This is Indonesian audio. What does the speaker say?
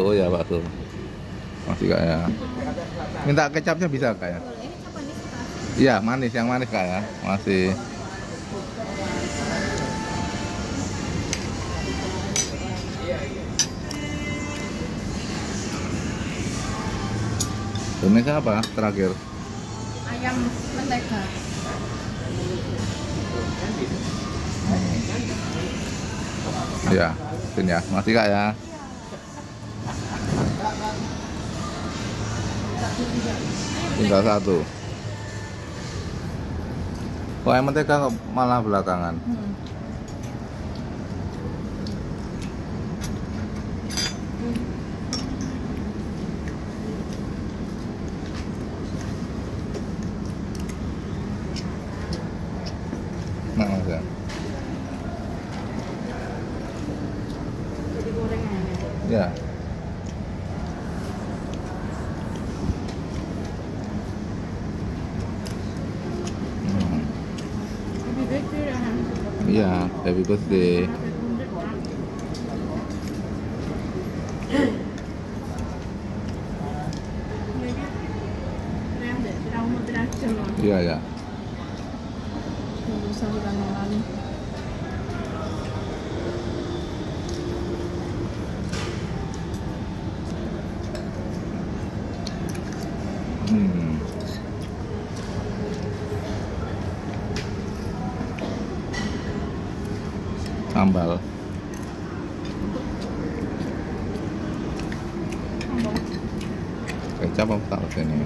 bakso oh ya bakso masih kak ya minta kecapnya bisa kak ya ini iya manis yang manis kak ya masih Indonesia apa terakhir? Ayam mentega. Iya, sini ya. Masih kak ya. Tinggal satu. Kok yang mentega kok malah belakangan? Hmm. Nah, ya. Jadi gorengan. Ya. Hmm. Lebih baik sih ya. Iya, happy birthday. Iya ya. Hmm. Sambal. Kecap apa tak sini?